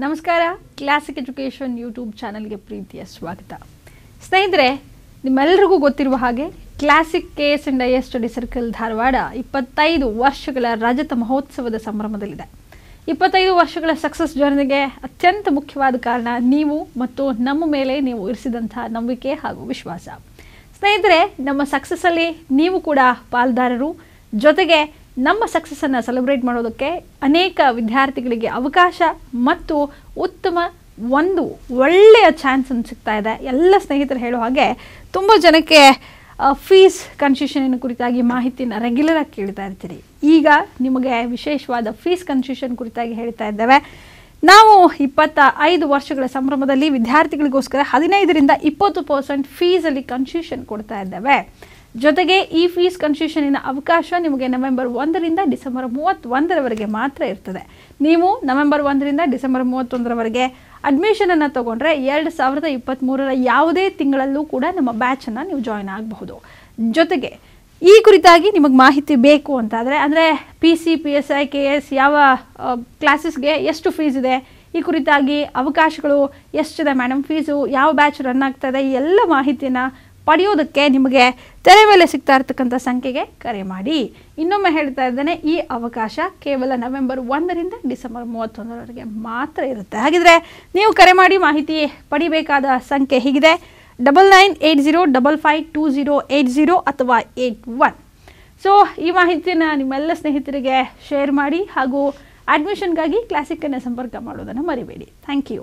ನಮಸ್ಕಾರ. Classic education YouTube ಚಾನಲ್ಗೆ ಪ್ರೀತಿಯ ಸ್ವಾಗತ. ಸ್ನೇಹಿತರೆ ನಿಮ್ಮೆಲ್ಲರಿಗೂ ಗೊತ್ತಿರುವ ಹಾಗೆ classic K S and I S study circle Dharwad ಇಪ್ಪತ್ತೈದು ವರ್ಷಗಳ ರಜತ ಮಹೋತ್ಸವದ ಸಂಭ್ರಮದಲ್ಲಿದೆ. ಇಪ್ಪತ್ತೈದು ವರ್ಷಗಳ ಸಕ್ಸಸ್ ಜರ್ನಿಗೆ ಅತ್ಯಂತ ಮುಖ್ಯವಾದ ಕಾರಣ ನೀವು ಮತ್ತು ನಮ್ಮ ಮೇಲೆ ನೀವು ಇರಿಸಿದಂಥ ನಂಬಿಕೆ ಹಾಗೂ ವಿಶ್ವಾಸ. ಸ್ನೇಹಿತರೆ, ನಮ್ಮ ಸಕ್ಸಸ್ಸಲ್ಲಿ ನೀವು ಕೂಡ ಪಾಲ್ದಾರರು. ಜೊತೆಗೆ ನಮ್ಮ ಸಕ್ಸಸ್ಸನ್ನು ಸೆಲೆಬ್ರೇಟ್ ಮಾಡೋದಕ್ಕೆ ಅನೇಕ ವಿದ್ಯಾರ್ಥಿಗಳಿಗೆ ಅವಕಾಶ ಮತ್ತು ಉತ್ತಮ ಒಂದು ಒಳ್ಳೆಯ ಚಾನ್ಸ್ ಸಿಗ್ತಾ ಇದೆ. ಎಲ್ಲ ಸ್ನೇಹಿತರು ಹೇಳೋ ಹಾಗೆ ತುಂಬ ಜನಕ್ಕೆ ಫೀಸ್ ಕನ್ಸೆಷನ್ ಕುರಿತಾಗಿ ಮಾಹಿತಿನ ರೆಗ್ಯುಲರ್ ಆಗಿ ಕೇಳ್ತಾ ಇರ್ತೀರಿ. ಈಗ ನಿಮಗೆ ವಿಶೇಷವಾದ ಫೀಸ್ ಕನ್ಸೆಷನ್ ಕುರಿತಾಗಿ ಹೇಳ್ತಾ ಇದ್ದೇವೆ. ನಾವು ಇಪ್ಪತ್ತ ಐದು ವರ್ಷಗಳ ಸಂಭ್ರಮದಲ್ಲಿ ವಿದ್ಯಾರ್ಥಿಗಳಿಗೋಸ್ಕರ ಹದಿನೈದರಿಂದ ಇಪ್ಪತ್ತು ಪರ್ಸೆಂಟ್ ಫೀಸಲ್ಲಿ ಕನ್ಸೆಷನ್ ಕೊಡ್ತಾ ಇದ್ದೇವೆ. ಜೊತೆಗೆ ಈ ಫೀಸ್ ಕನ್ಸೆಷನಿನ ಅವಕಾಶ ನಿಮಗೆ ನವೆಂಬರ್ ಒಂದರಿಂದ ಡಿಸೆಂಬರ್ ಮೂವತ್ತೊಂದರವರೆಗೆ ಮಾತ್ರ ಇರ್ತದೆ. ನೀವು ನವೆಂಬರ್ ಒಂದರಿಂದ ಡಿಸೆಂಬರ್ ಮೂವತ್ತೊಂದರವರೆಗೆ ಅಡ್ಮಿಷನನ್ನು ತಗೊಂಡ್ರೆ ಎರಡು ಸಾವಿರದ ಇಪ್ಪತ್ತ್ಮೂರರ ಯಾವುದೇ ತಿಂಗಳಲ್ಲೂ ಕೂಡ ನಮ್ಮ ಬ್ಯಾಚನ್ನು ನೀವು ಜಾಯ್ನ್ ಆಗಬಹುದು. ಜೊತೆಗೆ ಈ ಕುರಿತಾಗಿ ನಿಮಗೆ ಮಾಹಿತಿ ಬೇಕು ಅಂತಾದರೆ, ಅಂದರೆ P C P S I K S ಯಾವ ಕ್ಲಾಸಸ್ಗೆ ಎಷ್ಟು ಫೀಸ್ ಇದೆ, ಈ ಕುರಿತಾಗಿ ಅವಕಾಶಗಳು ಎಷ್ಟಿದೆ ಮೇಡಮ್ ಫೀಸು ಯಾವ ಬ್ಯಾಚ್ ರನ್ ಆಗ್ತಾ ಎಲ್ಲ ಮಾಹಿತಿಯನ್ನು ಪಡೆಯೋದಕ್ಕೆ ನಿಮಗೆ ತೆರೆ ಮೇಲೆ ಸಿಗ್ತಾ ಇರ್ತಕ್ಕಂಥ ಸಂಖ್ಯೆಗೆ ಕರೆ ಮಾಡಿ. ಇನ್ನೊಮ್ಮೆ ಹೇಳ್ತಾ ಇದ್ದೇನೆ, ಈ ಅವಕಾಶ ಕೇವಲ ನವೆಂಬರ್ ಒಂದರಿಂದ ಡಿಸೆಂಬರ್ ಮೂವತ್ತೊಂದರವರೆಗೆ ಮಾತ್ರ ಇರುತ್ತೆ. ಹಾಗಿದ್ರೆ ನೀವು ಕರೆ ಮಾಡಿ ಮಾಹಿತಿ ಪಡಿಬೇಕಾದ ಸಂಖ್ಯೆ ಹೀಗಿದೆ. Double nine eight zero, double five two zero eight zero ಅಥವಾ ಏಯ್ಟ್ ಒನ್. ಸೊ ಈ ಮಾಹಿತಿಯನ್ನು ನಿಮ್ಮೆಲ್ಲ ಸ್ನೇಹಿತರಿಗೆ ಶೇರ್ ಮಾಡಿ ಹಾಗೂ ಅಡ್ಮಿಷನ್ಗಾಗಿ ಕ್ಲಾಸಿಕ್ಕನ್ನು ಸಂಪರ್ಕ ಮಾಡೋದನ್ನು ಮರಿಬೇಡಿ. Thank you